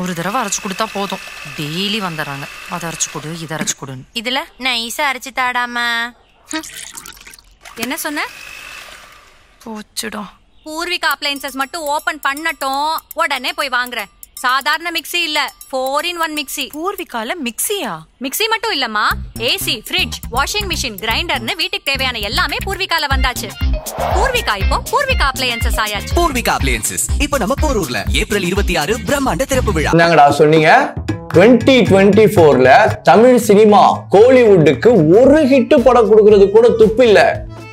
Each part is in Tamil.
ஒரு தடவை அரைச்சு கொடுத்தா போதும். டெய்லி வந்துடுறாங்க. அதை அரைச்சு கொடு இதை அரைச்சு கொடுன்னு. இதுல நைஸா அரைச்சு தாடாமா. என்ன சொன்ன? போச்சுடா. பூர்விகா அப்ளைன்சஸ் மட்டும் ஓபன் பண்ணட்டும். உடனே போய் வாங்குறேன். சாதாரண மிக்ஸி இல்ல. ஃபோர் இன் ஒன் மிக்ஸி பூர்விகால மிக்ஸியா மிக்ஸி மட்டும் இல்லம்மா. ஏசி ஃப்ரிட்ஜ் வாஷிங் மிஷின் கிரைண்டர்னு வீட்டுக்கு தேவையான எல்லாமே பூர்விகால வந்தாச்சு. பூர்விகா இப்போ பூர்விகா அப்ளையன்சஸ் ஆயாச்சு. பூர்விகா அப்ளையன்சஸ் இப்போ நம்ம போரூர்ல ஏப்ரல் இருபத்தி ஆறு பிரம்மாண்ட திறப்பு விழா. என்னங்கடா சொன்னீங்க? டுவெண்ட்டி டுவெண்ட்டி ஃபோர்ல தமிழ் சினிமா கோலிவுட்டுக்கு ஒரு ஹிட் படம் கொடுக்கறது கூட துப்பு இல்ல.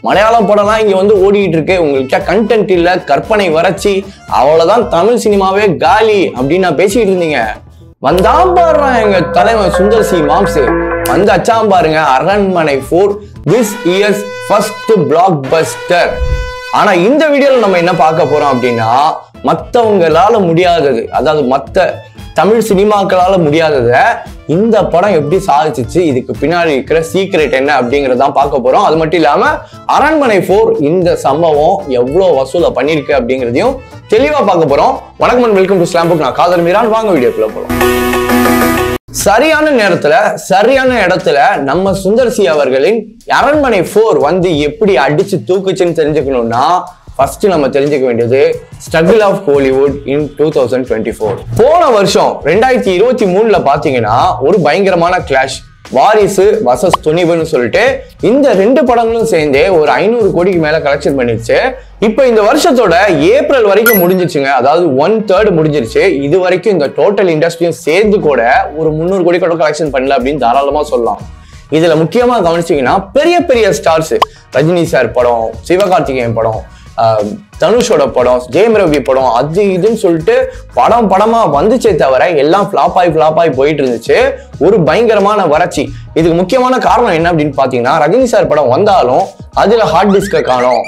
மலையாளம் படம்லாம் இங்க வந்து ஓடிட்டு இருக்கு. உங்களுக்கு கண்டென்ட் இல்ல கற்பனை வறட்சி. அவ்வளவுதான் தமிழ் சினிமாவே காலி அப்படின்னு நான் பேசிட்டு இருந்தீங்க. வந்தான் பாடுறான் எங்க தலைவன் சுந்தர் சி மாம்ஸ் வந்து அச்சாம் பாருங்க Aranmanai four this year's first blockbuster ஆனா இந்த வீடியோல நம்ம என்ன பார்க்க போறோம் அப்படின்னா மற்றவங்களால முடியாதது அதாவது மற்ற தமிழ் சினிமாக்களால முடியாததை இந்த படம் எப்படி சாதிச்சிச்சு இதுக்கு பின்னாடி இருக்கிற சீக்ரெட் என்ன அப்படிங்கிறதான் பார்க்க போறோம். அது மட்டும் இல்லாம அரண்மனை ஃபோர் இந்த சம்பவம் எவ்வளோ வசூலை பண்ணியிருக்கு அப்படிங்கிறதையும் தெளிவா பார்க்க போறோம். வணக்கம் and welcome to slam book நான் காதல் மீரான். வாங்க வீடியோக்குள்ள போறோம் சரியான நேரத்துல சரியான இடத்துல நம்ம சுந்தர்சி அவர்களின் அரண்மனை ஃபோர் வந்து எப்படி அடிச்சு தூக்குச்சுன்னு தெரிஞ்சுக்கணும்னா ஃபர்ஸ்ட் நம்ம தெரிஞ்சுக்க வேண்டியது struggle of Kollywood in two thousand twenty four போன வருஷம் ரெண்டாயிரத்தி இருபத்தி மூணுல பாத்தீங்கன்னா ஒரு பயங்கரமான கிளாஷ் வாரிசு வசஸ் துணிவுன்னு சொல்லிட்டு இந்த ரெண்டு படங்களும் சேர்ந்தே ஒரு ஐநூறு கோடிக்கு மேல கலெக்ஷன் பண்ணிடுச்சு. இப்போ இந்த வருஷத்தோட ஏப்ரல் வரைக்கும் முடிஞ்சிச்சுங்க அதாவது ஒன் தேர்ட் முடிஞ்சிருச்சு. இது வரைக்கும் இந்த டோட்டல் இண்டஸ்ட்ரியும் சேர்ந்து கூட ஒரு முந்நூறு கோடி கூட கலெக்ஷன் பண்ணல அப்படின்னு தாராளமா சொல்லலாம். இதுல முக்கியமா கவனிச்சீங்கன்னா பெரிய பெரிய ஸ்டார்ஸ் ரஜினி சார் படம் சிவகார்த்திகேயன் படம் தனுஷோட படம் ஜெயம் ரவி படம் அது இதுன்னு சொல்லிட்டு படம் படமா வந்துச்சே தவிர எல்லாம் ஃபிளாப் ஆகி ஃபிளாப் ஆகி போயிட்டு இருந்துச்சு. ஒரு பயங்கரமான வறட்சி. இதுக்கு முக்கியமான காரணம் என்ன அப்படின்னு பாத்தீங்கன்னா ரஜினி சார் படம் வந்தாலும் அதுல ஹார்ட் டிஸ்கை காணும்.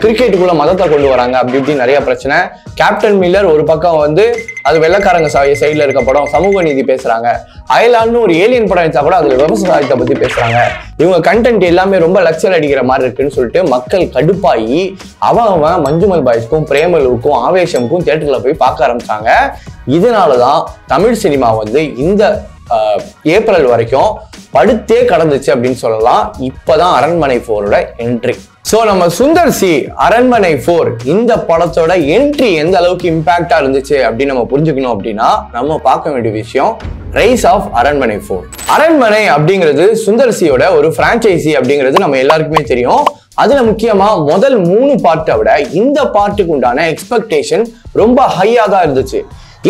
கிரிக்கெட்டுக்குள்ள மதத்தை கொண்டு வராங்க அப்படி இப்படி நிறைய பிரச்சனை. கேப்டன் மில்லர் ஒரு பக்கம் வந்து அது வெள்ளக்காரங்க சைடுல இருக்க படம் சமூக நீதி பேசுறாங்க. அயலான்னு ஒரு ஏலியன் படம் எடுத்தா கூட அதுல விவசாயத்தை பத்தி பேசுறாங்க. இவங்க கண்டென்ட் எல்லாமே ரொம்ப லக்சர் அடிக்கிற மாதிரி இருக்குன்னு சொல்லிட்டு மக்கள் கடுப்பாகி அவன் அவன் மஞ்சுமல் பாய்ஸ்க்கும் பிரேமலுக்கும் ஆவேசமுக்கும் தியேட்டர்ல போய் பார்க்க ஆரம்பிச்சாங்க. இதனாலதான் தமிழ் சினிமா வந்து இந்த ஏப்ரல் வரைக்கும் படுத்தே கடந்துச்சு அப்படின்னு சொல்லலாம். இப்பதான் அரண்மனை போரோட என்ட்ரி ஸோ நம்ம சுந்தர் சி அரண்மனை ஃபோர் இந்த படத்தோட என்ட்ரி எந்த அளவுக்கு இம்பாக்டா இருந்துச்சு அப்படின்னு நம்ம புரிஞ்சுக்கணும் அப்படின்னா நம்ம பார்க்க வேண்டிய விஷயம் ரைஸ் ஆஃப் அரண்மனை ஃபோர் அரண்மனை அப்படிங்கிறது சுந்தர் சியோட ஒரு பிரான்ச்சைசி அப்படிங்கிறது நம்ம எல்லாருக்குமே தெரியும். அதுல முக்கியமா முதல் மூணு பார்ட்டை விட இந்த பார்ட்டுக்கு உண்டான எக்ஸ்பெக்டேஷன் ரொம்ப ஹையா தான் இருந்துச்சு.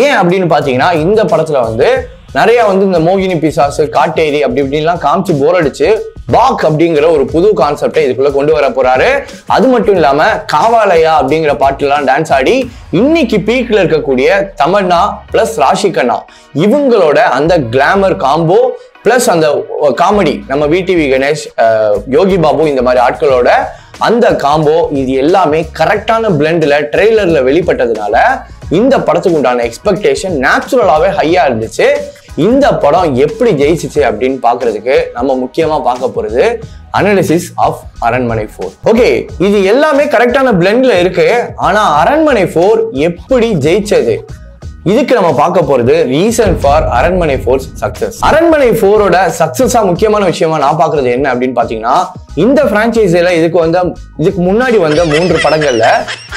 ஏன் அப்படின்னு பாத்தீங்கன்னா இந்த படத்துல வந்து நிறைய வந்து இந்த மோகினி பிசாசு காட்டேரி அப்படி இப்படின்லாம் காமிச்சு போர் அடிச்சு பாக் அப்படிங்கிற ஒரு புது கான்செப்டை இதுக்குள்ள கொண்டு வர போறாரு. அது மட்டும் இல்லாம காவாலயா அப்படிங்கிற பாட்டுலாம் டான்ஸ் ஆடி இன்னைக்கு பீக்ல இருக்கக்கூடிய தமன்னா பிளஸ் ராஷிகண்ணா இவங்களோட அந்த கிளாமர் காம்போ பிளஸ் அந்த காமெடி நம்ம விடிவி கணேஷ் யோகி பாபு இந்த மாதிரி ஆட்களோட அந்த காம்போ இது எல்லாமே கரெக்டான பிளெண்ட்ல ட்ரெய்லர்ல வெளிப்பட்டதுனால இந்த படத்துக்கு உண்டான எக்ஸ்பெக்டேஷன் நேச்சுரலாகவே ஹையாக இருந்துச்சு. இந்த படம் எப்படி ஜெயிச்சிச்சு அப்படின்னு பார்க்கறதுக்கு நம்ம முக்கியமாக பார்க்க போகிறது analysis of Aranmanai four okay இது எல்லாமே கரெக்டான பிளெண்ட்ல இருக்கு. ஆனால் அரண்மனை ஃபோர் எப்படி ஜெயிச்சது? இதுக்கு நம்ம பார்க்க போறது reason for Aranmanai four's success Aranmanai ஃபோரோட சக்சஸா முக்கியமான விஷயமா நான் பாக்குறது என்ன அப்படின்னு பாத்தீங்கன்னா இந்த பிரான்ச்சைஸில இதுக்கு வந்த இதுக்கு முன்னாடி வந்த மூன்று படங்கள்ல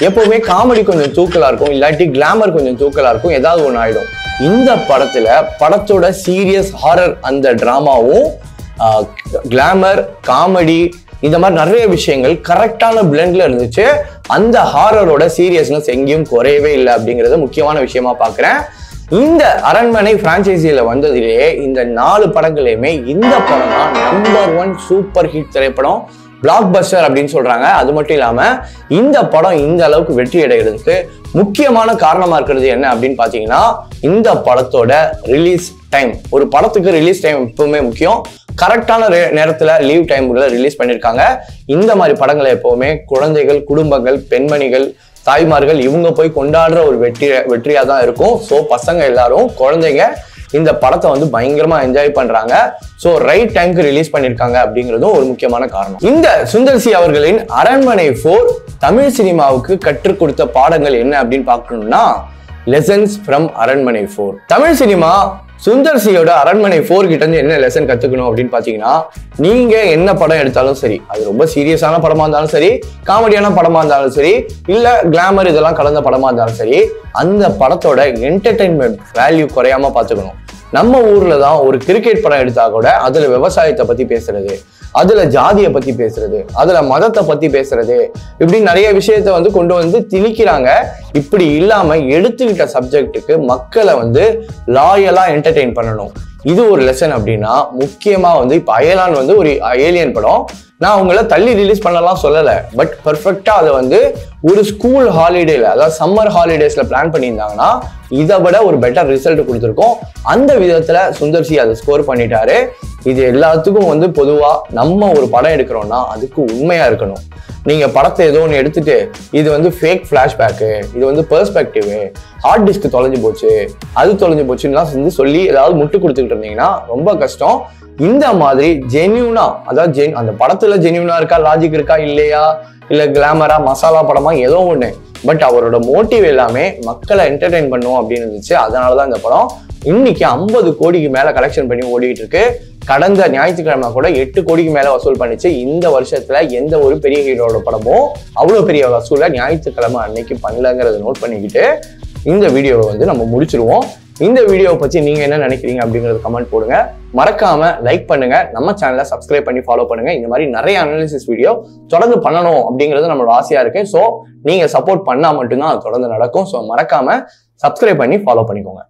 எப்பவுமே காமெடி கொஞ்சம் தூக்கலா இருக்கும் இல்லாட்டி கிளாமர் கொஞ்சம் தூக்கலா இருக்கும் ஏதாவது ஒன்று ஆயிடும். இந்த படத்துல படத்தோட சீரியஸ் ஹாரர் அந்த டிராமாவும் கிளாமர் காமெடி இந்த மாதிரி நிறைய விஷயங்கள் கரெக்டான பிளெண்ட்ல இருந்துச்சு. அந்த ஹாரரோட சீரியஸ்னஸ் எங்கேயும் குறையவே இல்லை அப்படிங்கறத முக்கியமான விஷயமா பார்க்குறேன். இந்த அரண்மனை பிரான்ச்சைசியில வந்ததிலேயே இந்த நாலு படங்களையுமே இந்த படம் தான் நம்பர் ஒன் சூப்பர் ஹிட் திரைப்படம் பிளாக் பஸ்டர் அப்படின்னு சொல்றாங்க. அது மட்டும் இல்லாம இந்த படம் இந்த அளவுக்கு வெற்றி அடைகிறதுக்கு முக்கியமான காரணமா இருக்கிறது என்ன அப்படின்னு பாத்தீங்கன்னா இந்த படத்தோட ரிலீஸ் டைம் ஒரு படத்துக்கு ரிலீஸ் டைம் எப்பவுமே முக்கியம். கரெக்டான நேரத்தில் லீவ் டைம்ல ரிலீஸ் பண்ணியிருக்காங்க இந்த மாதிரி படங்களை எப்போவுமே குழந்தைகள் குடும்பங்கள் பெண்மணிகள் தாய்மார்கள் இவங்க போய் கொண்டாடுற ஒரு வெற்றி வெற்றியாக தான் இருக்கும். ஸோ பசங்க எல்லாரும் குழந்தைங்க இந்த படத்தை வந்து பயங்கரமா என்ஜாய் பண்றாங்க. ஸோ ரைட் டைம்க்கு ரிலீஸ் பண்ணியிருக்காங்க அப்படிங்கிறதும் ஒரு முக்கியமான காரணம். இந்த சுந்தர்சி அவர்களின் அரண்மனை ஃபோர் தமிழ் சினிமாவுக்கு கற்றுக் கொடுத்த பாடங்கள் என்ன அப்படின்னு பார்க்கணும்னா lessons from Aranmanai four Tamil cinema Sundar சியோட அரண்மனை ஃபோர் கிட்ட இருந்து என்ன லெசன் கத்துக்கணும் அப்படின்னு பாத்தீங்கன்னா நீங்க என்ன படம் எடுத்தாலும் சரி அது ரொம்ப சீரியஸான படமா இருந்தாலும் சரி காமெடியான படமா இருந்தாலும் சரி இல்ல கிளாமர் இதெல்லாம் கலந்த படமா இருந்தாலும் சரி அந்த படத்தோட என்டர்டைன்மெண்ட் வேல்யூ குறையாம பாத்துக்கணும். நம்ம ஊர்ல தான் ஒரு கிரிக்கெட் படம் எடுத்தா கூட அதுல விவசாயத்தை பத்தி பேசுறது அதுல ஜாதியை பத்தி பேசுறது அதுல மதத்தை பத்தி பேசுறது இப்படி நிறைய விஷயத்த வந்து கொண்டு வந்து திணிக்கிறாங்க. இப்படி இல்லாம எடுத்துக்கிட்ட சப்ஜெக்ட்டுக்கு மக்களை வந்து லாயலா என்டர்டெயின் பண்ணணும். இது ஒரு லெசன் அப்படின்னா முக்கியமா வந்து இப்ப அயலான் வந்து ஒரு ஏலியன் படம். நான் அவங்கள தள்ளி ரிலீஸ் பண்ணலாம் சொல்லலை பட் பர்ஃபெக்டாக அதை வந்து ஒரு ஸ்கூல் ஹாலிடேல அதாவது சம்மர் ஹாலிடேஸில் பிளான் பண்ணியிருந்தாங்கன்னா இதை விட ஒரு பெட்டர் ரிசல்ட் கொடுத்துருக்கோம். அந்த விதத்தில் சுந்தர்சி அதை ஸ்கோர் பண்ணிட்டாரு. இது எல்லாத்துக்கும் வந்து பொதுவாக நம்ம ஒரு படம் எடுக்கிறோம்னா அதுக்கு உண்மையாக இருக்கணும். நீங்கள் படத்தை ஏதோ ஒன்று எடுத்துட்டு இது வந்து ஃபேக் ஃப்ளாஷ்பேக்கு இது வந்து பெர்ஸ்பெக்டிவ் ஹார்ட் டிஸ்க் தொலைஞ்சு போச்சு அது தொலைஞ்சு போச்சுன்னுலாம் வந்து சொல்லி ஏதாவது முட்டு கொடுத்துக்கிட்டு இருந்தீங்கன்னா ரொம்ப கஷ்டம். இந்த மாதிரி ஜென்யூனா அதாவது ஜென் அந்த படத்துல ஜென்யூனா இருக்கா லாஜிக் இருக்கா இல்லையா இல்ல கிளாமரா மசாலா படமா ஏதோ ஒண்ணு. பட் அவரோட மோட்டிவ் எல்லாமே மக்களை என்டர்டைன் பண்ணும் அப்படின்னு இருந்துச்சு. அதனாலதான் இந்த படம் இன்னைக்கு ஐம்பது கோடிக்கு மேல கலெக்ஷன் பண்ணி ஓடிட்டு இருக்கு. கடந்த ஞாயிற்றுக்கிழமை கூட எட்டு கோடிக்கு மேல வசூல் பண்ணிச்சு. இந்த வருஷத்துல எந்த ஒரு பெரிய ஹீரோட படமும் அவ்வளவு பெரிய வசூல ஞாயிற்றுக்கிழமை அன்னைக்கு பண்ணலங்கிறத நோட் பண்ணிக்கிட்டு இந்த வீடியோவை வந்து நம்ம முடிச்சிருவோம். இந்த வீடியோவை பத்தி நீங்க என்ன நினைக்கிறீங்க அப்படிங்கறது கமெண்ட் போடுங்க. மறக்காம லைக் பண்ணுங்க. நம்ம சேனலை சப்ஸ்கிரைப் பண்ணி ஃபாலோ பண்ணுங்க. இந்த மாதிரி நிறைய அனாலிசிஸ் வீடியோ தொடர்ந்து பண்ணணும் அப்படிங்கிறது நம்மளோட ஆசையா இருக்கு. ஸோ நீங்க சப்போர்ட் பண்ணா மட்டும்தான் அது தொடர்ந்து நடக்கும். ஸோ மறக்காம சப்ஸ்கிரைப் பண்ணி ஃபாலோ பண்ணிக்கோங்க.